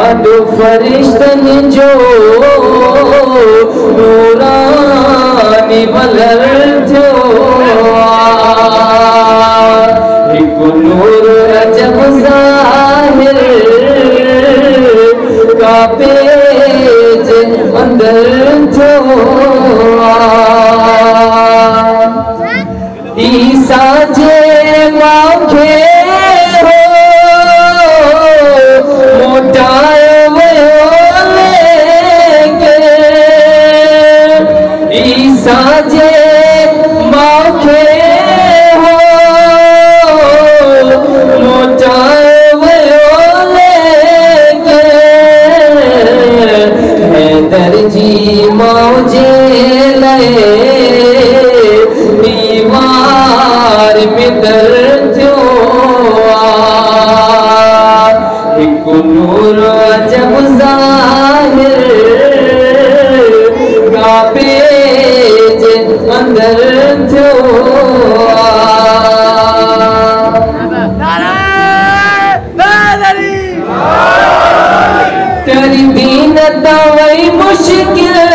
भल जो हिकु नूर जब से दीवार में जो नूर अजब जाहिर अंदर जो तेरी दीनता वही मुश्किल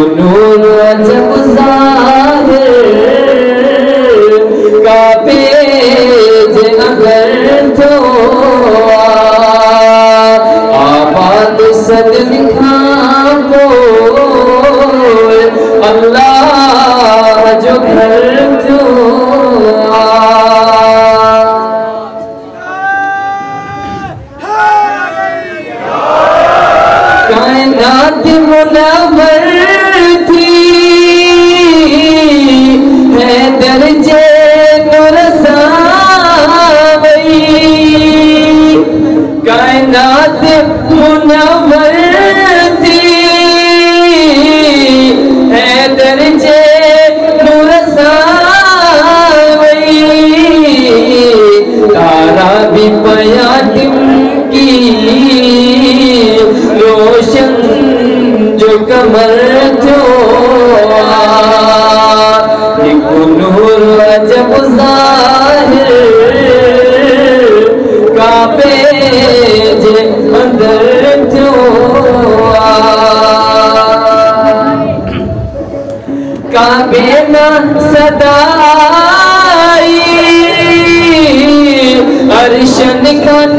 वो नूर अजब जाहिर का पेज तो आबाद सद को अल्लाह जो घर जो कायनात मुनावर अगरचे तुर कायनात मुनवर थी हैदर जे तारा भी पया की रोशन जो कमर अंदर जो काबे न सदा अर्शन कान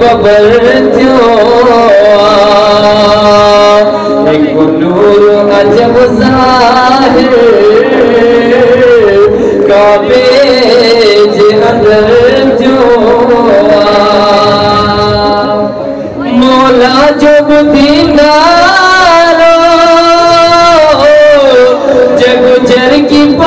बबल you.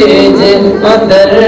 तेज मदर